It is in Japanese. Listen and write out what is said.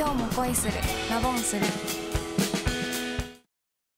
今日も恋するラボンする。